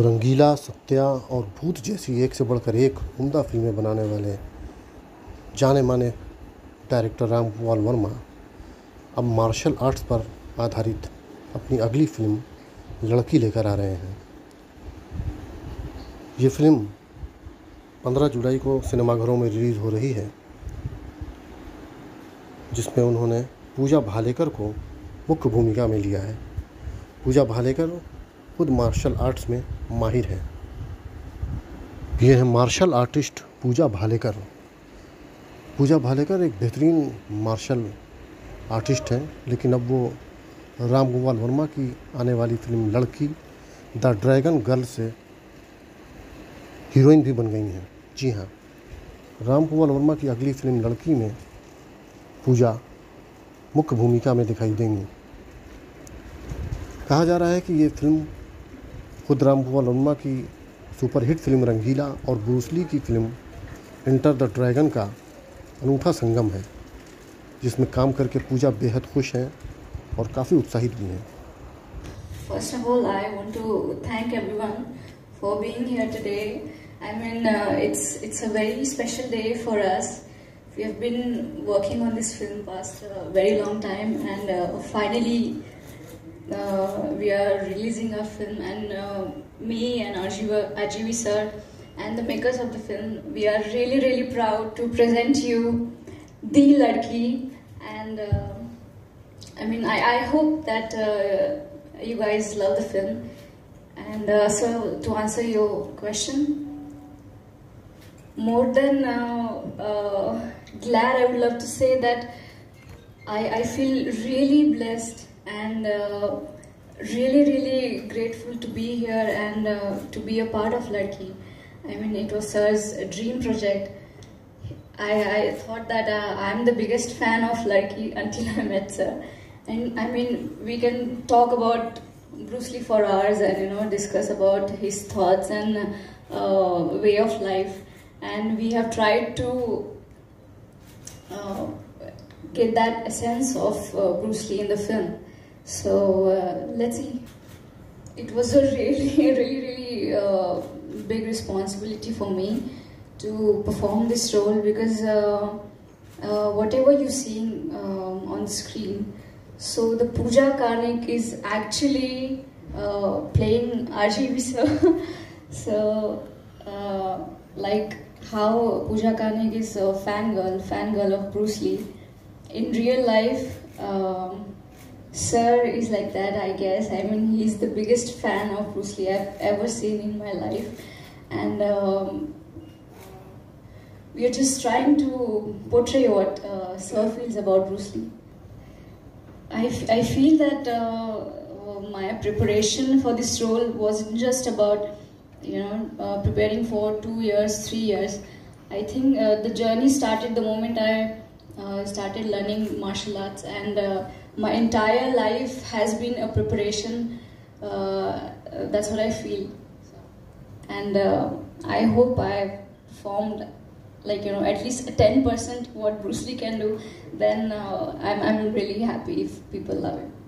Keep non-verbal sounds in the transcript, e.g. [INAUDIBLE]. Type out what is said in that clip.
रंगीला, सत्या और भूत जैसी एक से बढ़कर एक उम्दा फ़िल्में बनाने वाले जाने माने डायरेक्टर राम गोपाल वर्मा अब मार्शल आर्ट्स पर आधारित अपनी अगली फ़िल्म, लड़की लेकर आ रहे हैं। ये फ़िल्म 15 जुलाई को सिनेमाघरों में रिलीज़ हो रही है, जिसमें उन्होंने पूजा भालेकर को मुख्य भूमिका में लिया है। पूजा भालेकर खुद मार्शल आर्ट्स में माहिर हैं। ये है मार्शल आर्टिस्ट पूजा भालेकर। पूजा भालेकर एक बेहतरीन मार्शल आर्टिस्ट हैं, लेकिन अब वो राम गोपाल वर्मा की आने वाली film Ladki, the dragon girl से हीरोइन भी बन गई हैं। जी हाँ राम गोपाल वर्मा की अगली फ़िल्म लड़की में पूजा मुख्य भूमिका में दिखाई देंगी। कहा जा रहा है कि ये फ़िल्म खुद राम गोपाल वर्मा की सुपरहिट फ़िल्म रंगीला और ब्रूसली की फ़िल्म इंटर द ड्रैगन का अनूठा संगम है जिसमें काम करके पूजा बेहद खुश हैं और काफ़ी उत्साहित भी हैं First of all, I want to thank everyone for being here today. I mean, uh, it's it's a very special day for us. We have been working on this film past a very long time, and uh, finally uh, we are releasing a film. And uh, me and RGV, RGV sir and the makers of the film, we are really really proud to present you the Ladki. And uh, I mean, I, I hope that. Uh, you guys love the film. And uh, so, to answer your question, more than uh, uh, glad, I would love to say that I, I feel really blessed and uh, really, really grateful to be here and uh, to be a part of Ladki. I mean, it was Sir's dream project. I, I thought that uh, I'm the biggest fan of Lucky [LAUGHS] until I met Sir. And I mean, we can talk about Bruce Lee for hours and you know discuss about his thoughts and uh, way of life. And we have tried to uh, get that essence of uh, Bruce Lee in the film. So uh, let's see. It was a [LAUGHS] really, really, really uh, big responsibility for me to perform this role because uh, uh, whatever you're seeing um, on screen, so the Pooja Karnik is actually uh, playing RGV [LAUGHS] sir. so uh, like how Pooja Karnik is a fangirl, fangirl of Bruce Lee. In real life, um, Sir is like that, I guess. I mean, he's the biggest fan of Bruce Lee I've ever seen in my life, and um, we are just trying to portray what uh, Sir feels about Bruce Lee. I, I feel that uh, my preparation for this role wasn't just about you know uh, preparing for two years three years i think uh, the journey started the moment i uh, started learning martial arts and uh, my entire life has been a preparation. Uh, that's what i feel. And uh, i hope I formed like you know at least 10% what bruce lee can do. Then uh, I'm, I'm really happy if people love it